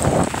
you.